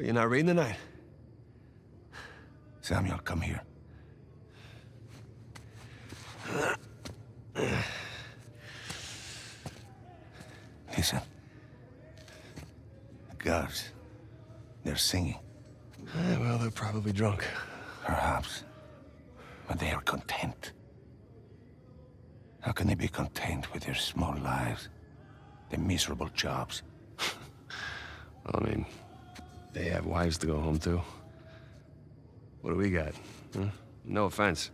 Well, you're not reading tonight? Samuel, come here. Listen. The guards. They're singing. Eh, well, they're probably drunk. Perhaps. But they are content. How can they be content with their small lives? Their miserable jobs? I mean, they have wives to go home to. What do we got? Huh? No offense.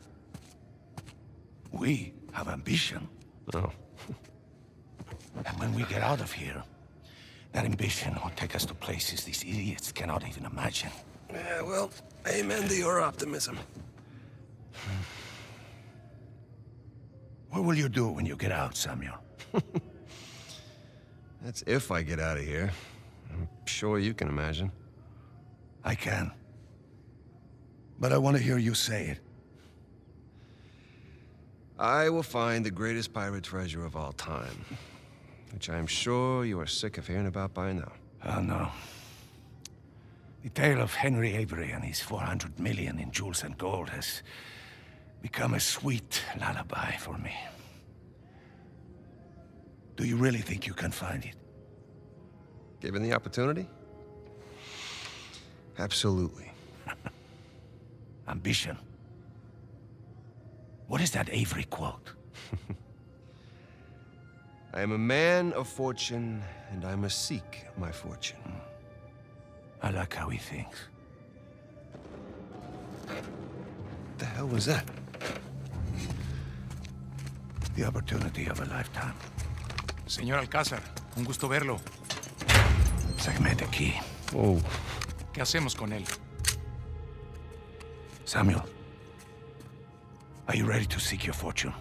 We have ambition. Oh. And when we get out of here, that ambition will take us to places these idiots cannot even imagine. Yeah, well, amen to your optimism. Hmm. What will you do when you get out, Samuel? That's if I get out of here. I'm sure you can imagine. I can. But I want to hear you say it. I will find the greatest pirate treasure of all time. Which I am sure you are sick of hearing about by now. Oh, no. The tale of Henry Avery and his 400 million in jewels and gold has become a sweet lullaby for me. Do you really think you can find it? Given the opportunity? Absolutely. Ambition. What is that Avery quote? I am a man of fortune, and I must seek my fortune. Hmm. I like how he thinks. What the hell was that? The opportunity of a lifetime. Señor Alcázar, un gusto verlo. Sáqueme de aquí. Oh. ¿Qué hacemos con él? Samuel, are you ready to seek your fortune?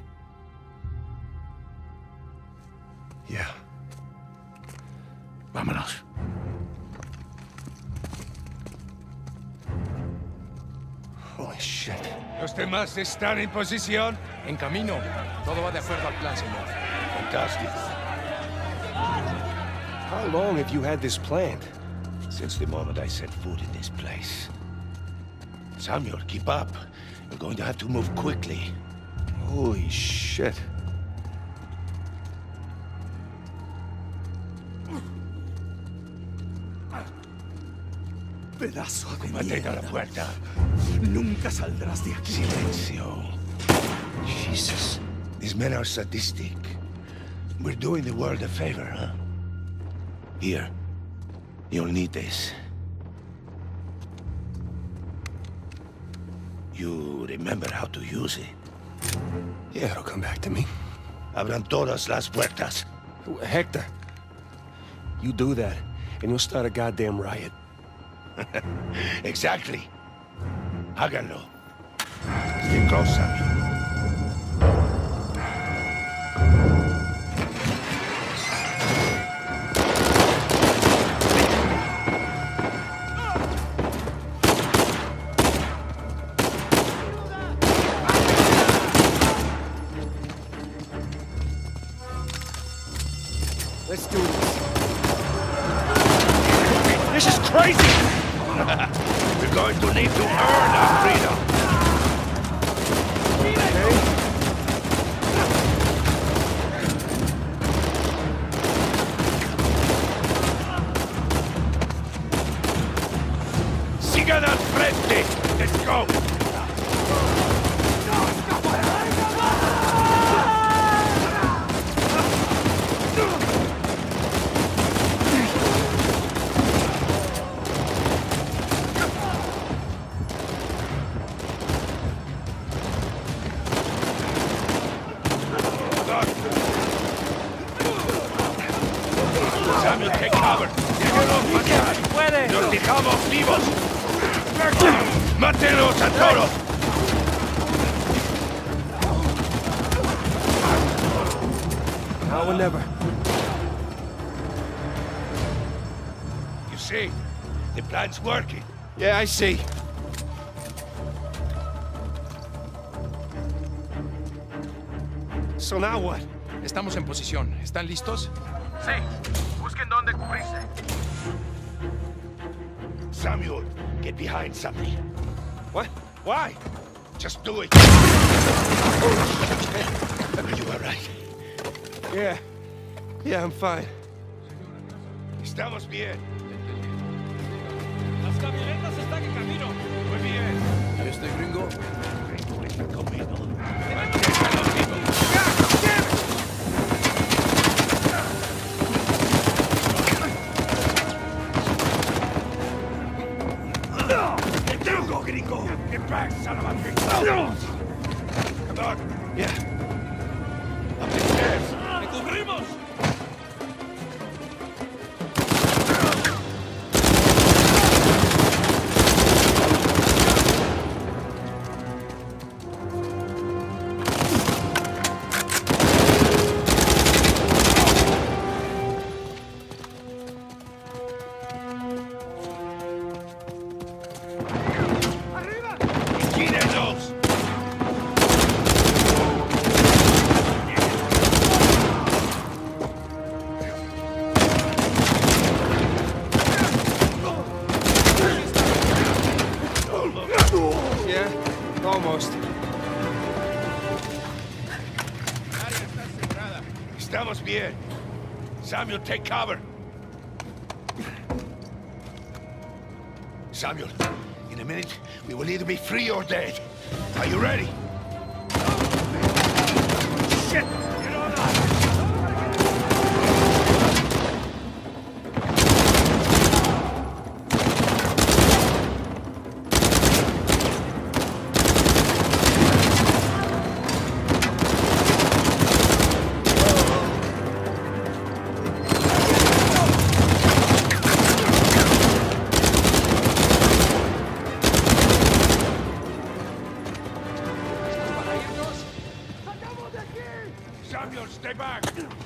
¿Los demás están en posición? En camino. Todo va de acuerdo al plan, señor. Fantastic. How long have you had this planned? Since the moment I set foot in this place. Samuel, keep up. We're going to have to move quickly. Holy shit. Pedazo de Mantén a la puerta. Nunca saldrás de aquí. Silencio. Jesus. These men are sadistic. We're doing the world a favor, huh? Here. You'll need this. You remember how to use it. Yeah, it'll come back to me. Abran todas las puertas. Hector, you do that, and you'll start a goddamn riot. exactly. Háganlo. Stay close, Samuel. Samuel, take cover. ¡Puede! Dejamos vivos! ¡Mátenlos a todos! Now or never. You see? The plan's working. Yeah, I see. So now what? Estamos en posición. ¿Están listos? Sí. Busquen dónde cubrirse. Samuel, get behind something. What? Why? Just do it. Are you all right? Yeah. Yeah, I'm fine. Estamos bien. Las camionetas están en camino. Muy bien. Este gringo. Gringo está Get down, go. Get back, son of a bitch. Come on. Yeah. Samuel, take cover. Samuel, in a minute, we will either be free or dead. Are you ready? Shit! Stay back!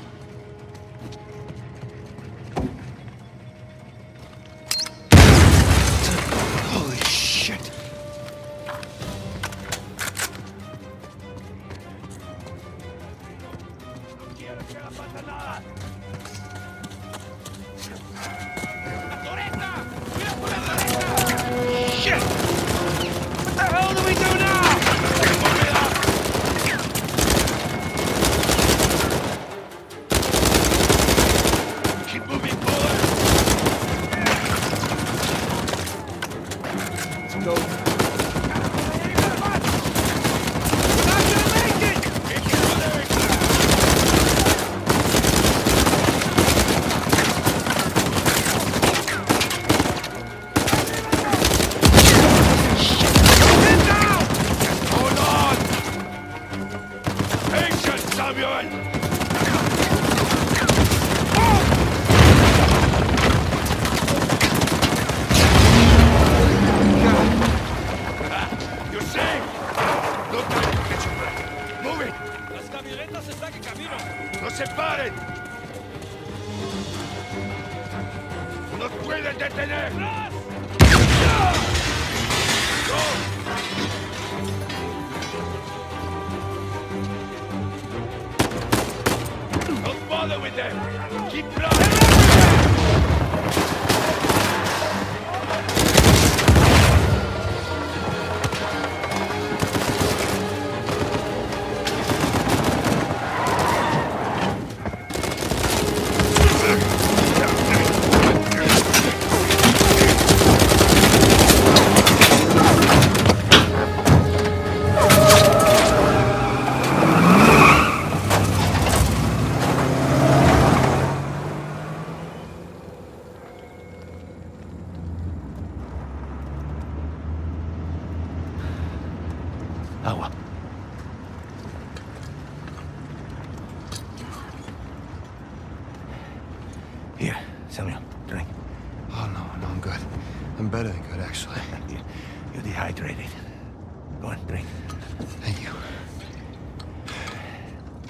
Don't bother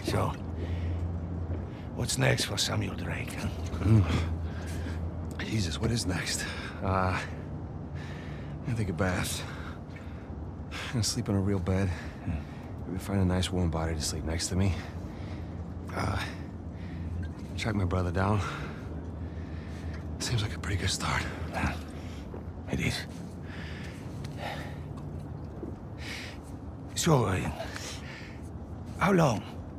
So, what's next for Samuel Drake? Huh? Jesus, what is next? Uh, I'm gonna take a bath. I'm gonna sleep in a real bed. Maybe find a nice warm body to sleep next to me. Uh, track my brother down. Seems like a pretty good start. It is. So, uh, how long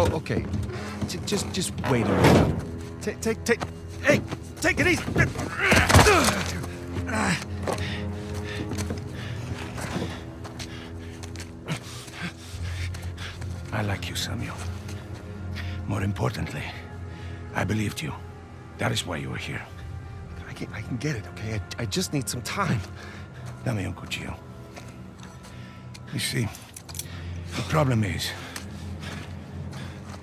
Oh, okay. J- just, just wait a minute. Take, take, take. Hey, take it easy. I like you, Samuel. More importantly, I believed you. That is why you were here. I can, I can get it, okay? I, I just need some time. Dame un cuchillo. You see, the problem is,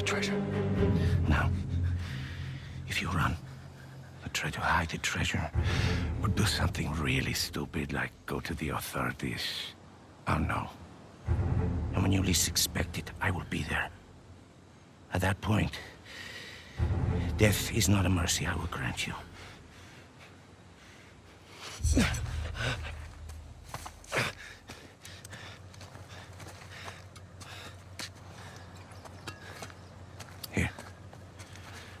The treasure. Now, if you run, or try to hide the treasure, or do something really stupid like go to the authorities, oh, I'll know. And when you least expect it, I will be there. At that point, death is not a mercy I will grant you.